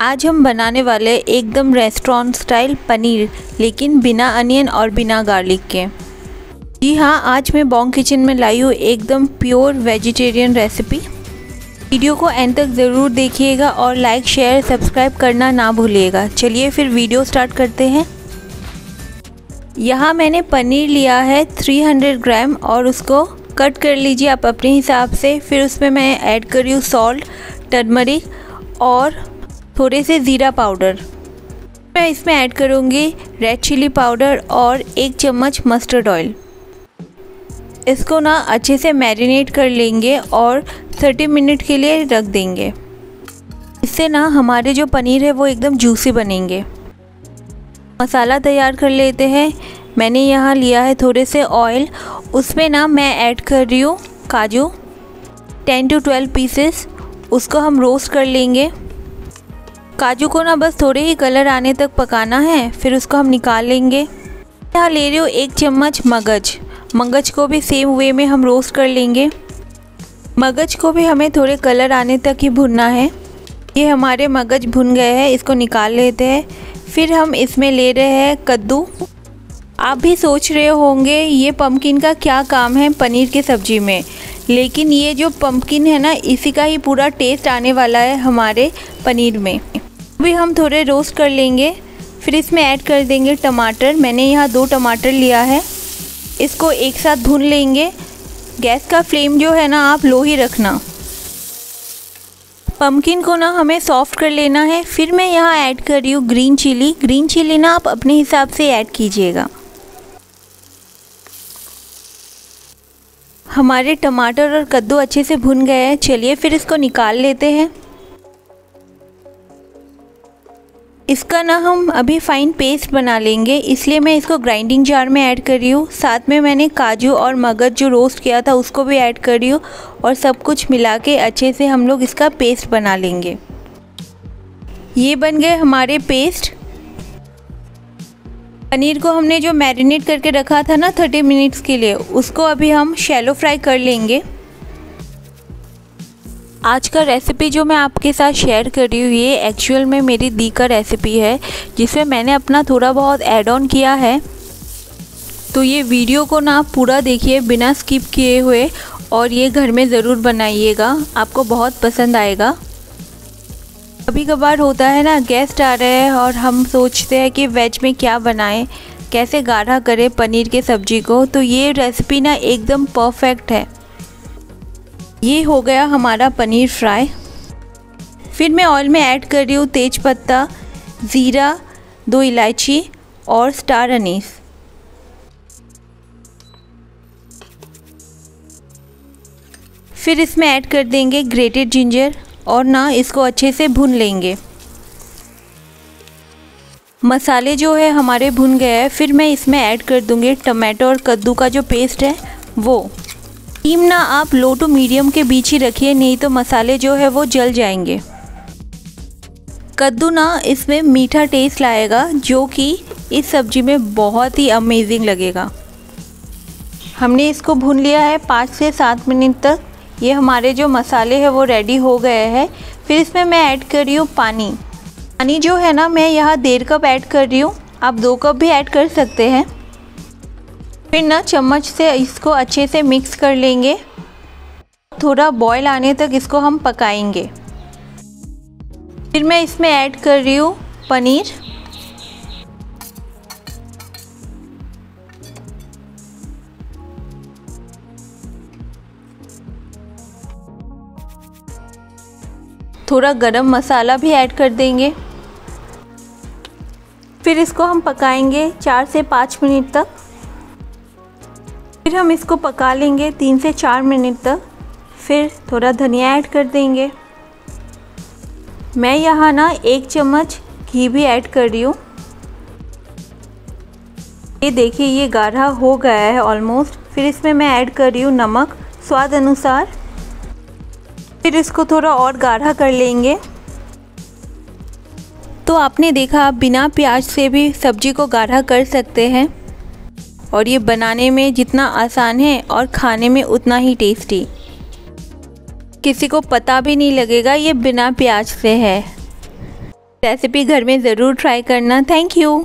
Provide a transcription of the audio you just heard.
आज हम बनाने वाले एकदम रेस्टोरेंट स्टाइल पनीर, लेकिन बिना अनियन और बिना गार्लिक के। जी हाँ आज मैं बॉन्ग किचन में लाई हूँ एकदम प्योर वेजिटेरियन रेसिपी वीडियो को एंड तक ज़रूर देखिएगा और लाइक शेयर सब्सक्राइब करना ना भूलिएगा। चलिए फिर वीडियो स्टार्ट करते हैं। यहाँ मैंने पनीर लिया है 300 ग्राम और उसको कट कर लीजिए आप अपने हिसाब से। फिर उसमें मैं ऐड कर हूँ सॉल्ट टर्मरिक और थोड़े से ज़ीरा पाउडर। मैं इसमें ऐड करूँगी रेड चिली पाउडर और एक चम्मच मस्टर्ड ऑयल। इसको ना अच्छे से मैरिनेट कर लेंगे और 30 मिनट के लिए रख देंगे। इससे ना हमारे जो पनीर है वो एकदम जूसी बनेंगे। मसाला तैयार कर लेते हैं। मैंने यहाँ लिया है थोड़े से ऑयल। उसमें ना मैं ऐड कर रही हूँ काजू। 10 टू 12 पीसेस। उसको हम रोस्ट कर लेंगे। काजू को ना बस थोड़े ही कलर आने तक पकाना है, फिर उसको हम निकाल लेंगे। यहाँ ले रहे हो एक चम्मच मगज। मगज को भी सेम वे में हम रोस्ट कर लेंगे। मगज को भी हमें थोड़े कलर आने तक ही भुनना है। ये हमारे मगज भुन गए हैं, इसको निकाल लेते हैं। फिर हम इसमें ले रहे हैं कद्दू। आप भी सोच रहे होंगे, ये पम्पकिन का क्या काम है पनीर की सब्ज़ी में। लेकिन ये जो पम्पकिन है ना, इसी का ही पूरा टेस्ट आने वाला है हमारे पनीर में। अभी हम थोड़े रोस्ट कर लेंगे, फिर इसमें ऐड कर देंगे टमाटर। मैंने यहाँ दो टमाटर लिया है। इसको एक साथ भून लेंगे। गैस का फ्लेम जो है ना, आप लो ही रखना। पम्पकिन को ना हमें सॉफ्ट कर लेना है। फिर मैं यहाँ ऐड कर रही हूँ ग्रीन चिली ग्रीन चिली ना आप अपने हिसाब से ऐड कीजिएगा। हमारे टमाटर और कद्दू अच्छे से भुन गए हैं। चलिए फिर इसको निकाल लेते हैं। इसका ना हम अभी फ़ाइन पेस्ट बना लेंगे। इसलिए मैं इसको ग्राइंडिंग जार में ऐड कर रही हूँ। साथ में मैंने काजू और मगज जो रोस्ट किया था, उसको भी ऐड कर रही हूँ और सब कुछ मिला के अच्छे से हम लोग इसका पेस्ट बना लेंगे। ये बन गए हमारे पेस्ट पनीर को हमने जो मैरिनेट करके रखा था ना थर्टी मिनट्स के लिए, उसको अभी हम शैलो फ्राई कर लेंगे। आज का रेसिपी जो मैं आपके साथ शेयर कर रही हूँ, ये एक्चुअल में मेरी दी का रेसिपी है, जिसमें मैंने अपना थोड़ा बहुत ऐड ऑन किया है। तो ये वीडियो को ना पूरा देखिए, बिना स्किप किए हुए, और ये घर में ज़रूर बनाइएगा, आपको बहुत पसंद आएगा। कभी कभार होता है ना गेस्ट आ रहे हैं, और हम सोचते हैं कि वेज में क्या बनाएँ, कैसे गाढ़ा करें पनीर के सब्ज़ी को तो ये रेसिपी ना एकदम परफेक्ट है। ये हो गया हमारा पनीर फ्राई। फिर मैं ऑयल में ऐड कर रही हूँ तेज पत्ता, ज़ीरा, दो इलायची और स्टार अनीस फिर इसमें ऐड कर देंगे ग्रेटेड जिंजर और ना इसको अच्छे से भून लेंगे। मसाले जो है हमारे भुन गए हैं, फिर मैं इसमें ऐड कर दूँगी टमाटो और कद्दू का जो पेस्ट है, वो। स्टीम ना आप लो टू मीडियम के बीच ही रखिए, नहीं तो मसाले जो है वो जल जाएँगे। कद्दू ना इसमें मीठा टेस्ट लाएगा, जो कि इस सब्ज़ी में बहुत ही अमेजिंग लगेगा। हमने इसको भून लिया है पाँच से सात मिनट तक। ये हमारे जो मसाले हैं वो रेडी हो गए हैं। फिर इसमें मैं ऐड कर रही हूँ पानी। पानी जो है ना, मैं यहाँ डेढ़ कप ऐड कर रही हूँ। आप दो कप भी ऐड कर सकते हैं। फिर ना चम्मच से इसको अच्छे से मिक्स कर लेंगे। थोड़ा बॉईल आने तक इसको हम पकाएँगे। फिर मैं इसमें ऐड कर रही हूँ पनीर। थोड़ा गरम मसाला भी ऐड कर देंगे। फिर इसको हम पकाएँगे चार से पाँच मिनट तक। फिर हम इसको पका लेंगे तीन से चार मिनट तक। फिर थोड़ा धनिया ऐड कर देंगे। मैं यहाँ ना एक चम्मच घी भी ऐड कर रही हूँ। ये देखिए, ये गाढ़ा हो गया है ऑलमोस्ट फिर इसमें मैं ऐड कर रही हूँ नमक स्वाद अनुसार। फिर इसको थोड़ा और गाढ़ा कर लेंगे। तो आपने देखा, आप बिना प्याज से भी सब्ज़ी को गाढ़ा कर सकते हैं। और ये बनाने में जितना आसान है और खाने में उतना ही टेस्टी किसी को पता भी नहीं लगेगा ये बिना प्याज से है। रेसिपी घर में ज़रूर ट्राई करना। Thank you